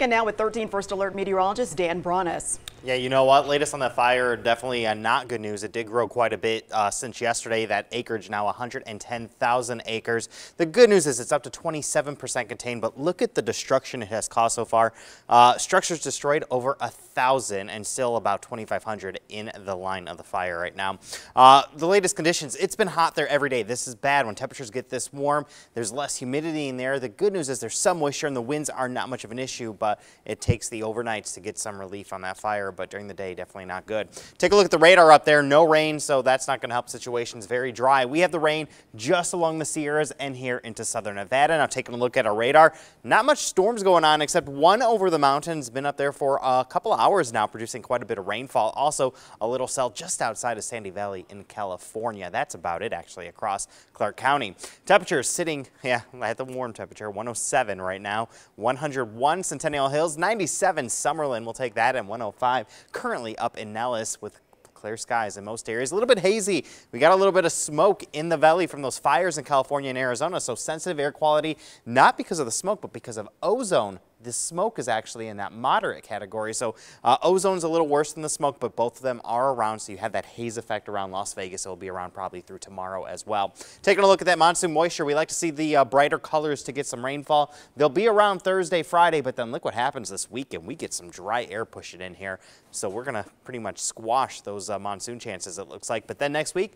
And now with 13 First Alert meteorologist Dan Bronis. Yeah, you know what? Latest on the fire, definitely uh, not good news. It did grow quite a bit uh, since yesterday. That acreage now 110,000 acres. The good news is it's up to 27% contained, but look at the destruction it has caused so far. Uh, structures destroyed over a thousand and still about 2,500 in the line of the fire right now. Uh, the latest conditions, it's been hot there every day. This is bad when temperatures get this warm. There's less humidity in there. The good news is there's some moisture and the winds are not much of an issue, but it takes the overnights to get some relief on that fire but during the day, definitely not good. Take a look at the radar up there. No rain, so that's not going to help situations. Very dry. We have the rain just along the Sierras and here into southern Nevada. Now taking a look at our radar, not much storms going on except one over the mountains. Been up there for a couple hours now, producing quite a bit of rainfall. Also, a little cell just outside of Sandy Valley in California. That's about it, actually, across Clark County. Temperature sitting, yeah, at the warm temperature, 107 right now. 101 Centennial Hills, 97 Summerlin. We'll take that, and 105 currently up in Nellis with clear skies in most areas. A little bit hazy. We got a little bit of smoke in the valley from those fires in California and Arizona. So sensitive air quality, not because of the smoke, but because of ozone the smoke is actually in that moderate category. So uh, ozone's a little worse than the smoke, but both of them are around. So you have that haze effect around Las Vegas. It'll be around probably through tomorrow as well. Taking a look at that monsoon moisture, we like to see the uh, brighter colors to get some rainfall. They'll be around Thursday, Friday, but then look what happens this weekend. We get some dry air pushing in here. So we're going to pretty much squash those uh, monsoon chances, it looks like. But then next week,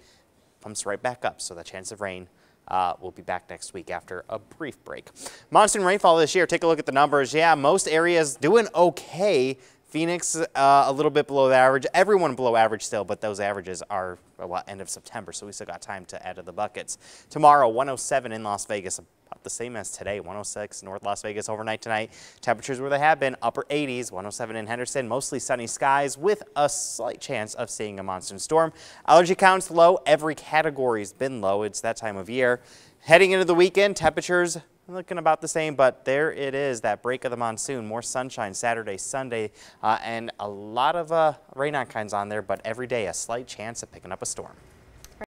pumps right back up. So the chance of rain uh, we'll be back next week after a brief break. Monsoon rainfall this year, take a look at the numbers. Yeah, most areas doing okay. Phoenix uh, a little bit below the average. Everyone below average still, but those averages are well, end of September, so we still got time to add to the buckets. Tomorrow, 107 in Las Vegas, the same as today, 106 North Las Vegas overnight tonight. Temperatures where they have been, upper 80s, 107 in Henderson, mostly sunny skies with a slight chance of seeing a monsoon storm. Allergy counts low. Every category's been low. It's that time of year. Heading into the weekend, temperatures looking about the same, but there it is, that break of the monsoon. More sunshine Saturday, Sunday, uh, and a lot of uh, rain on kinds on there, but every day a slight chance of picking up a storm.